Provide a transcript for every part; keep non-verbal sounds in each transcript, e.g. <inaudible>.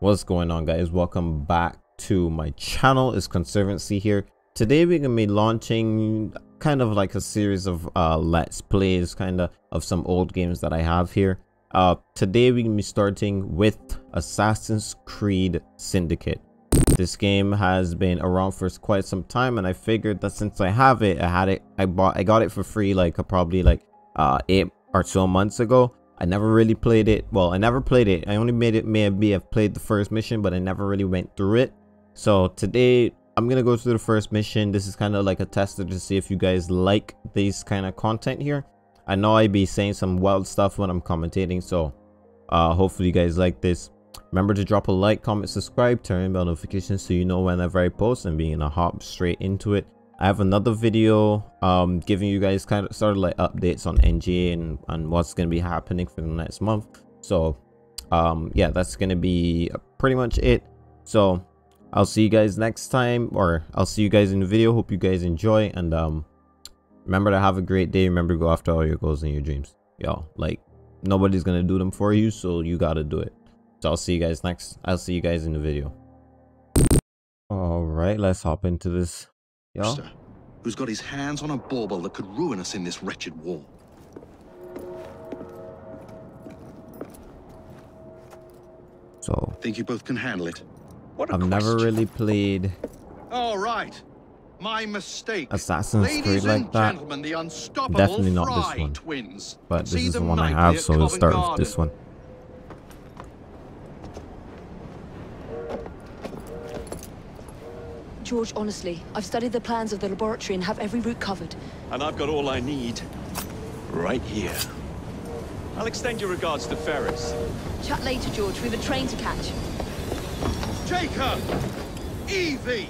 What's going on guys? Welcome back to my channel. It's Conservancy here. Today we're to be launching kind of like a series of uh, let's plays kind of of some old games that I have here. Uh, today we're to be starting with Assassin's Creed Syndicate. This game has been around for quite some time and I figured that since I have it, I had it, I bought, I got it for free like uh, probably like uh, eight or so months ago I never really played it. Well, I never played it. I only made it maybe I've played the first mission, but I never really went through it. So today I'm gonna go through the first mission. This is kind of like a tester to see if you guys like these kind of content here. I know I'd be saying some wild stuff when I'm commentating, so uh, hopefully you guys like this. Remember to drop a like, comment, subscribe, turn on bell notifications so you know whenever I post and being a hop straight into it. I have another video um, giving you guys kind of sort of like updates on NGA and, and what's going to be happening for the next month. So um, yeah, that's going to be pretty much it. So I'll see you guys next time or I'll see you guys in the video. Hope you guys enjoy and um, remember to have a great day. Remember to go after all your goals and your dreams. Y'all like nobody's going to do them for you. So you got to do it. So I'll see you guys next. I'll see you guys in the video. All right, let's hop into this yeah? Who's got his hands on a bauble that could ruin us in this wretched war. So. Think you both can handle it? What I've question. never really played. All right. My mistake. Assassin's Ladies Creed like that. Definitely not this one. Twins. But this See is the one I have, so we'll start Garden. with this one. George, honestly, I've studied the plans of the laboratory and have every route covered. And I've got all I need. Right here. I'll extend your regards to Ferris. Chat later, George. We've a train to catch. Jacob! Evie!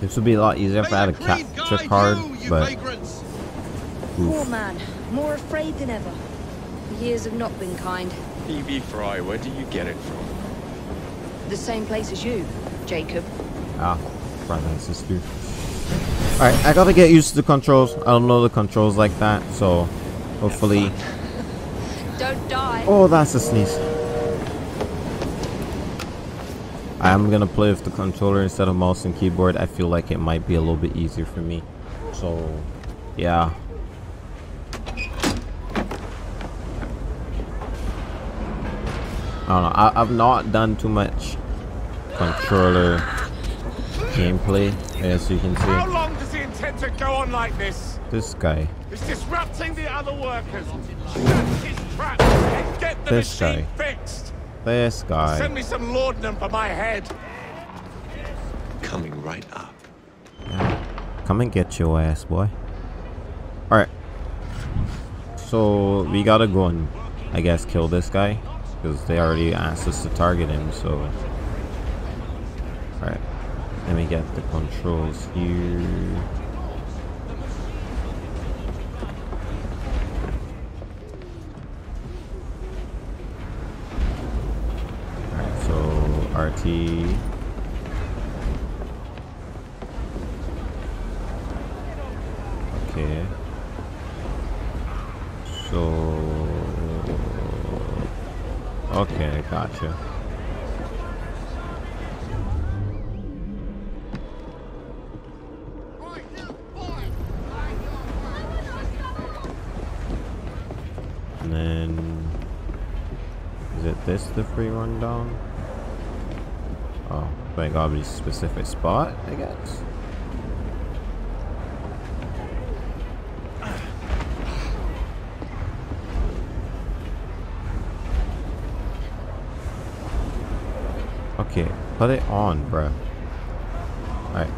This would be a lot easier if I had a capture card, you, but... Poor man. More afraid than ever. The years have not been kind. Evie Frye, where do you get it from? The same place as you, Jacob. Ah brother and sister. Alright, I gotta get used to the controls. I don't know the controls like that, so hopefully... <laughs> Don't die. Oh, that's a sneeze. I am gonna play with the controller instead of mouse and keyboard. I feel like it might be a little bit easier for me. So, yeah. I don't know. I, I've not done too much controller gameplay, as you can see. How long does he intend to go on like this? This guy. He's disrupting the other workers. his trap and get the this machine guy. fixed. This guy. Send me some laudanum for my head. Coming right up. Yeah. Come and get your ass, boy. Alright. So, we gotta go and, I guess, kill this guy. Because they already asked us to target him, so... Let me get the controls here. Alright, so RT. Okay. So Okay, gotcha. The free run down? Oh, thank God, be specific spot, I guess. Okay, put it on, bro. Alright.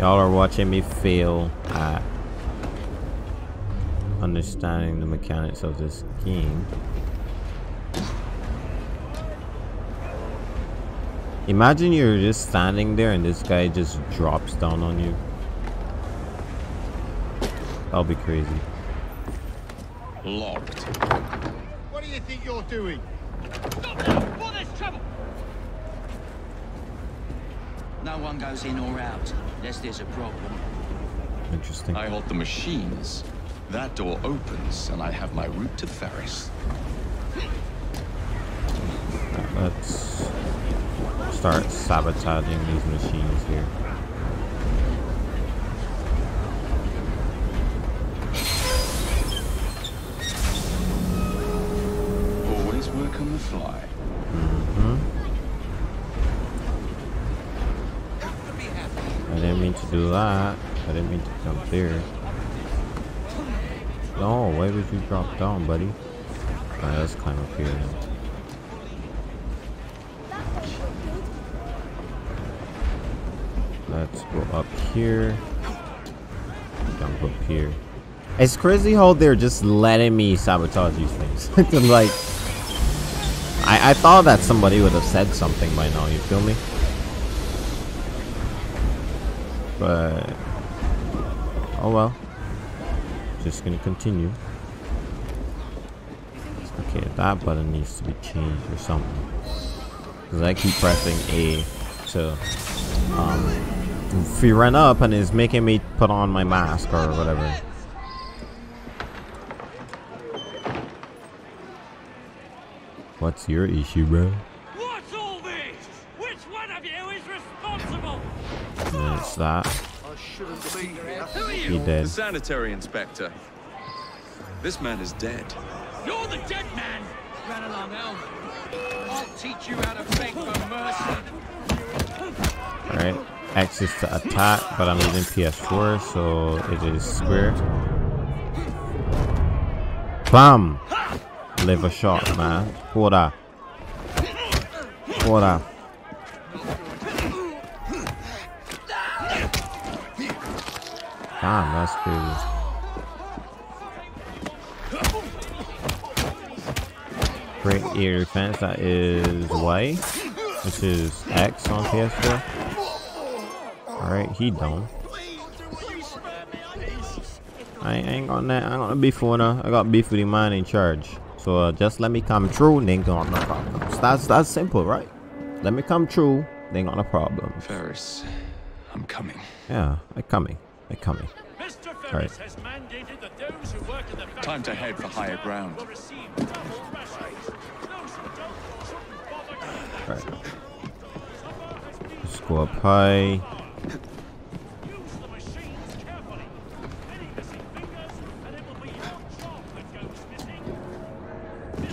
Y'all are watching me fail at understanding the mechanics of this game. Imagine you're just standing there and this guy just drops down on you. That'll be crazy. Locked. What do you think you're doing? Stop now! What is trouble. No one goes in or out unless there's a problem. Interesting. I hold the machines. That door opens and I have my route to Ferris. Let's start sabotaging these machines here. Always work on the fly. Mm-hmm. I didn't mean to do that. I didn't mean to jump there. No, why would you drop down, buddy? Alright, let's climb up here then. Let's go up here. Jump up here. It's crazy how they're just letting me sabotage these things. <laughs> Like, I, I thought that somebody would have said something by now, you feel me? But, oh well. Just gonna continue. Okay, that button needs to be changed or something. Because I keep pressing A to um, free run up and it's making me put on my mask or whatever. What's your issue, bro? What's all this? Which one of you is responsible? And it's that. Who are you? He dead. The sanitary inspector. This man is dead. You're the dead man. Run along, Al. I'll teach you how to beg for mercy. Alright. X is to attack, but I'm using PS4, so it is square. Bam! Live a shot, man. Hold up. Damn, that's crazy. Great ear defense, that is Y, which is X on PS4. Alright, he done. I ain't got that. I ain't got no beef with her. I got beef with the man in charge. So uh, just let me come through, then got no problems. That's that's simple, right? Let me come through, then got no problems. Ferris, I'm coming. Yeah, I'm coming. I'm coming. Mr. Ferris Right. has mandated that those who work in the factory Time to head for higher ground. will receive double rations. Those who don't shouldn't bother coming. Right. Let's go up high.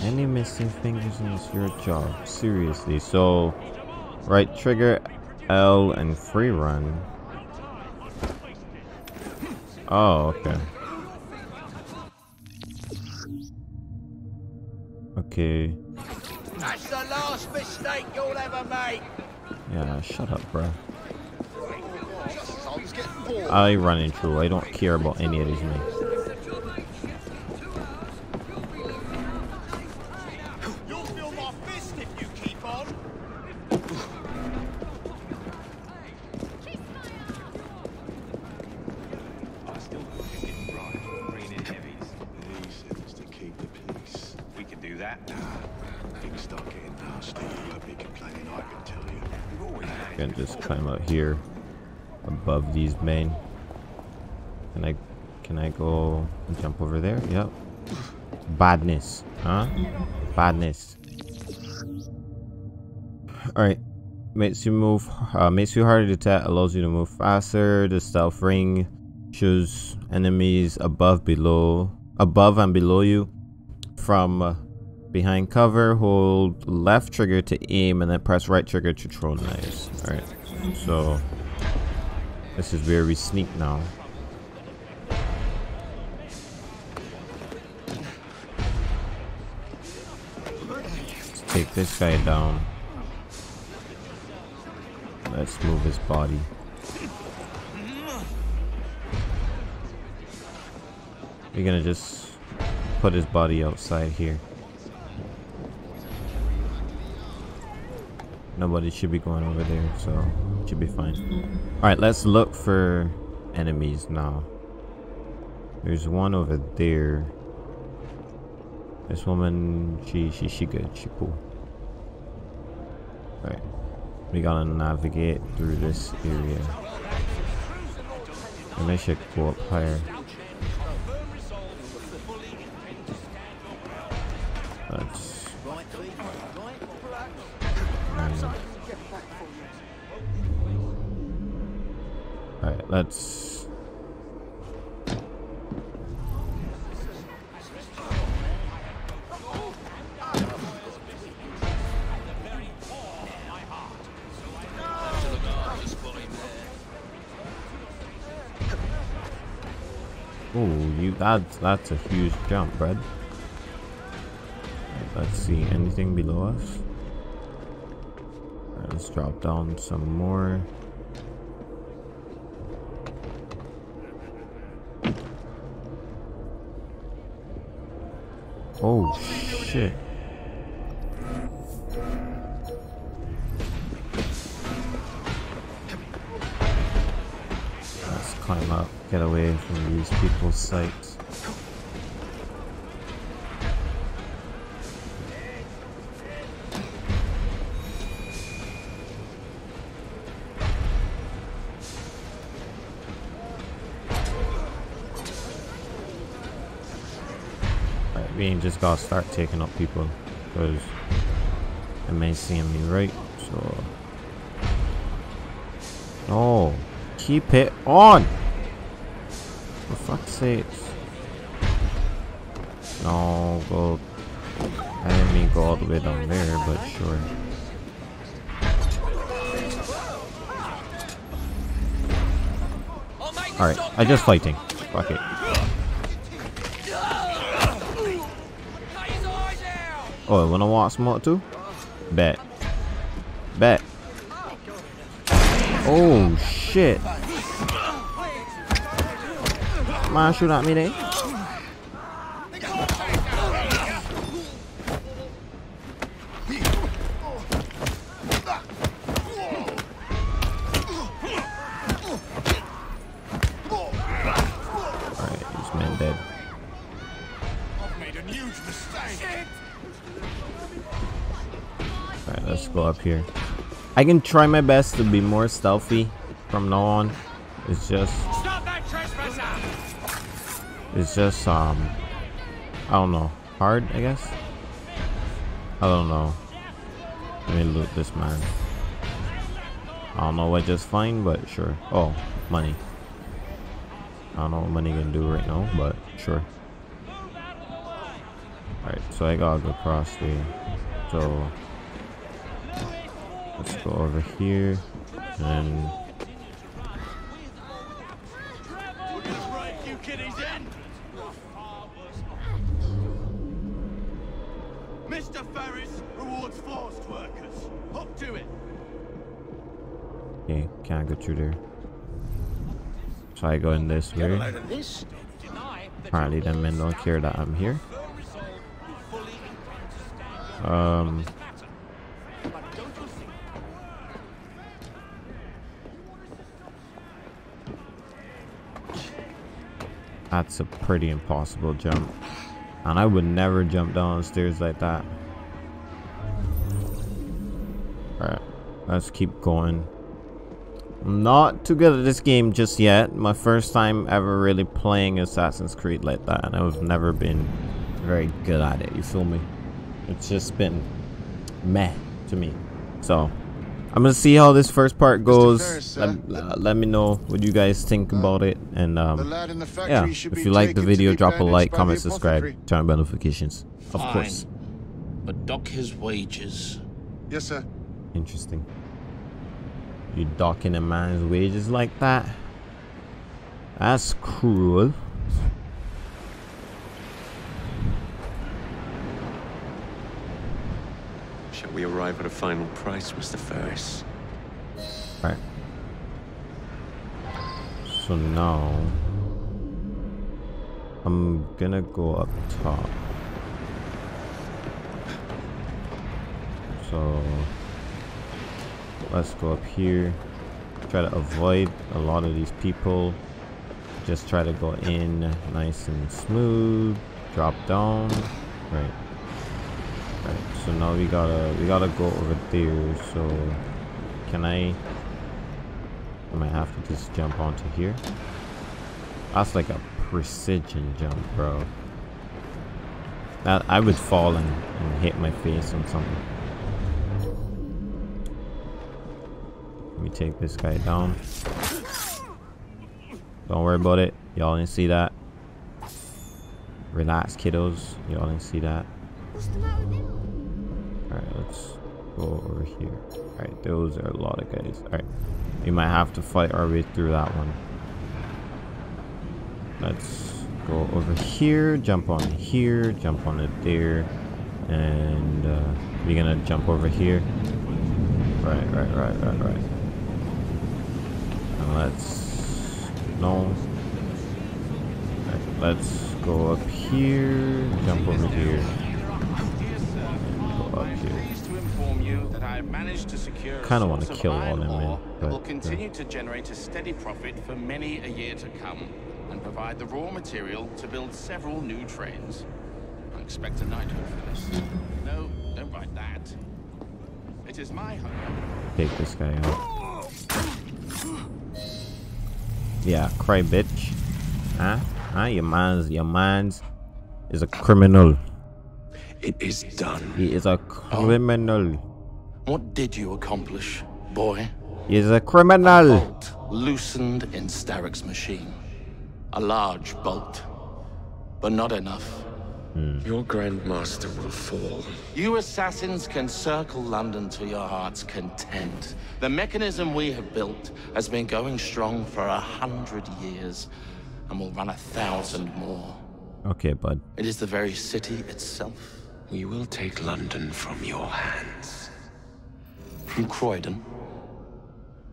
Any missing fingers it's your job. Seriously. So, right trigger L and free run. Oh, okay. Okay. That's the last mistake you'll ever make. Yeah, shut up, bro. I run running through. I don't care about any of these men. Gonna just climb out here above these men. Can I can I go and jump over there? Yep. Badness. Huh? Badness. Alright. Makes you move uh, makes you harder to detect, allows you to move faster. The stealth ring shows enemies above below above and below you from uh, behind cover. Hold left trigger to aim and then press right trigger to throw knives. Alright. So this is where we sneak now. Take this guy down. Let's move his body. We're gonna just put his body outside here. Nobody should be going over there, so should be fine. Alright, let's look for enemies now. There's one over there. This woman, she she she good, she cool. Right. We gotta navigate through this area. And I should go up higher. Let's Alright, let's... Oh, you that's that's a huge jump, bud. Let's see, anything below us? Alright, let's drop down some more. Oh shit. Let's climb up, get away from these people's sights. We ain't just gotta start taking up people because it may see me right, so no keep it on for fuck's sakes no go I didn't mean go all the way down there but sure Alright, I just fighting. Fuck it. Oh, wanna watch more too? Bet. Bet. Oh shit. Man shoot at me there. Here. I can try my best to be more stealthy from now on. It's just Stop that trespasser! it's just um I don't know. Hard, I guess. I don't know. Let me loot this man. I don't know what just fine, but sure. Oh, money. I don't know what money can do right now, but sure. Alright, so I gotta go across there. So let's go over here and Right, you kiddies in. Mr. Ferris rewards forced workers. Up to it. okay, can't go through there. So I go in this way. This? Apparently them men don't care that I'm here. Um That's a pretty impossible jump. And I would never jump down stairs like that. Alright, let's keep going. I'm not too good at this game just yet. My first time ever really playing Assassin's Creed like that. And I've never been very good at it, you feel me? It's just been meh to me. So, I'm gonna see how this first part goes. Ferris, let, uh, let me know what you guys think about it. And um, lad in the factory yeah, if you like the video, drop a like, comment, subscribe, turn on bell notifications. Of Fine. course. But dock his wages. Yes, sir. Interesting. You docking a man's wages like that? That's cruel. We arrive at a final price, Mr. Ferris? Right. So now I'm gonna go up top. So let's go up here. Try to avoid a lot of these people. Just try to go in nice and smooth. Drop down. Right. Right. So now we gotta we gotta go over there. So can I I might have to just jump onto here. That's like a precision jump, bro. That I would fall and, and hit my face on something. Let me take this guy down. Don't worry about it. Y'all didn't see that. Relax, kiddos. Y'all didn't see that. Alright, let's go over here. Alright, those are a lot of guys. Alright. We might have to fight our way through that one. Let's go over here, jump on here, jump on it there, and uh, we're gonna jump over here. Right, right, right, right, right. And let's no. Right, let's go up here, jump over here, you that I have managed to secure Kinda wanna kill all iron them, man, ore that will but, uh, continue to generate a steady profit for many a year to come and provide the raw material to build several new trains. I expect a knighthood for this. No, don't write that. It is my hope. Take this guy out. Yeah, cry bitch. Huh? Huh? Your man's your man's is a criminal. It is done. He is a criminal. What did you accomplish, boy? He's a criminal. Bolt loosened in Starrick's machine. A large bolt, but not enough. Hmm. Your Grandmaster will fall. You assassins can circle London to your heart's content. The mechanism we have built has been going strong for a hundred years and will run a thousand more. Okay, bud. It is the very city itself. We will take London from your hands. From Croydon,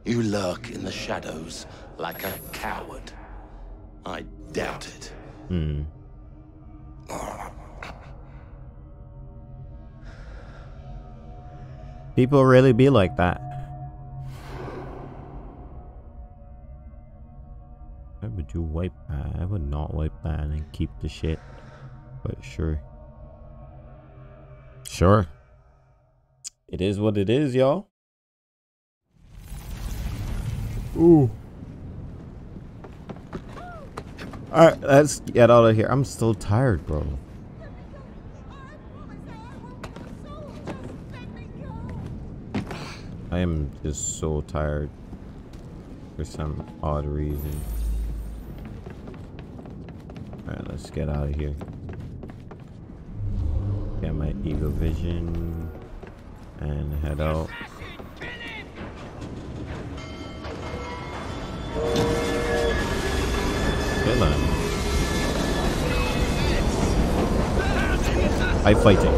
you lurk in the shadows like a coward. I doubt it. Hmm. People really be like that. Why would you wipe that? I would not wipe that and keep the shit. But sure. Sure. It is what it is, y'all. Ooh. Alright, let's get out of here. I'm still tired, bro. I am just so tired for some odd reason. Alright, let's get out of here. Get my Eagle Vision and head out. Okay. Fighting. Fighting.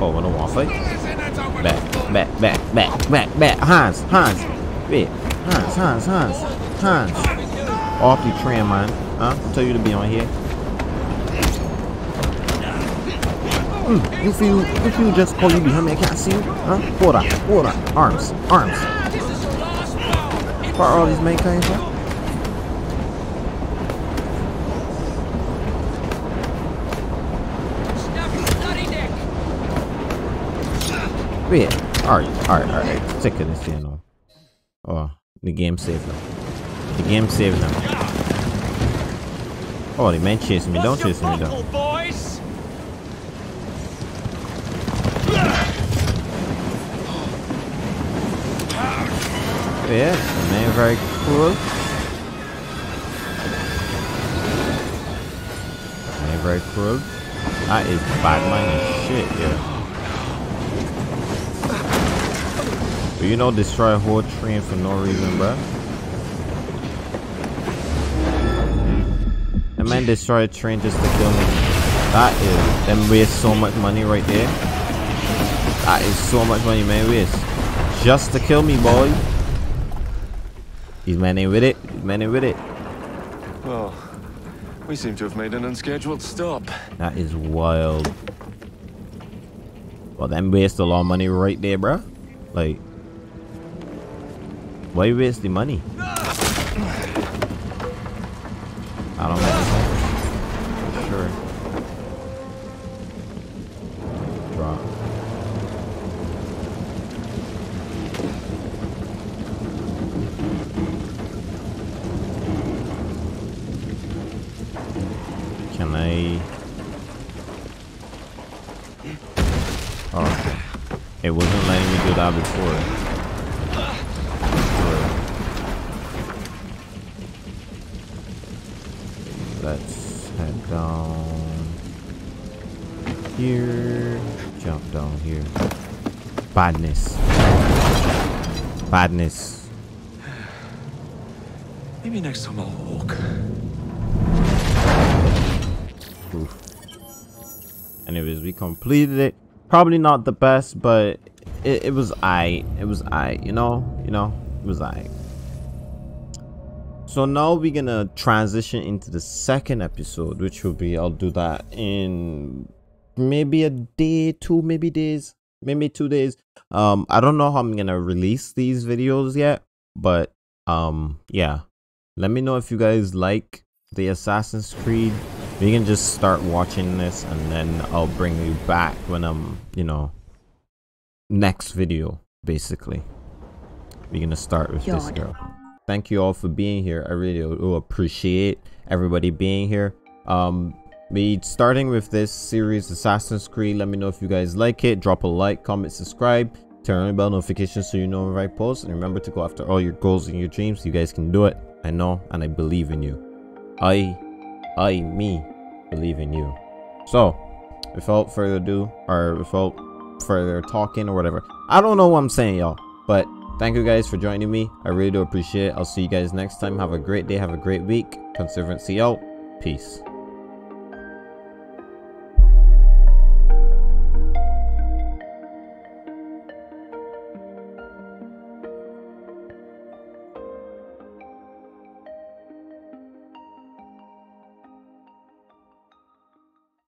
Oh, wanna fight? Back, back, back, back, back, back. Hans, Hans. Wait. Hans, Hans, Hans, Hans. Off the train, man. Huh? Tell you to be on here. Mm, you feel, you feel just call you behind me, I can't see you? Huh? Hold on, hold on. Arms, arms. Where all these main coming from? Wait, alright, alright, alright. Sick of this channel. Oh, the game saved them. The game saved them. Oh, the man chasing me. Don't chase me though. boys! Yeah, the man very cool. Man very cool. That is bad man shit, yeah. But you know, destroy a whole train for no reason, bruh. That man destroy a train just to kill me. That is, them waste so much money right there. That is so much money, man, waste. Just to kill me, boy. These men ain't with it. These men ain't with it. Well, we seem to have made an unscheduled stop. That is wild. Well, them waste a lot of money right there, bruh. Like, why waste the money? I don't know. Sure. Drop. Can I... Oh. It wasn't letting me do that before. Let's head down here. Jump down here. Badness. Badness. Maybe next time I'll walk. Oof. Anyways, we completed it. Probably not the best, but it, it was I. It was I. You know, you know, it was I. So now we're gonna transition into the second episode, which will be I'll do that in maybe a day, two, maybe days, maybe two days. Um, I don't know how I'm gonna release these videos yet, but um, yeah. Let me know if you guys like the Assassin's Creed. We can just start watching this and then I'll bring you back when I'm, you know, next video, basically. We're gonna start with this girl. Thank you all for being here. I really do appreciate everybody being here. Um, me starting with this series, Assassin's Creed. Let me know if you guys like it. Drop a like, comment, subscribe, turn on the bell notifications so you know when I post. And remember to go after all your goals and your dreams. You guys can do it. I know and I believe in you. I, I, me, believe in you. So, without further ado, or without further talking or whatever, I don't know what I'm saying, y'all. But thank you guys for joining me. I really do appreciate it. I'll see you guys next time. Have a great day. Have a great week. Conservancy out. Peace.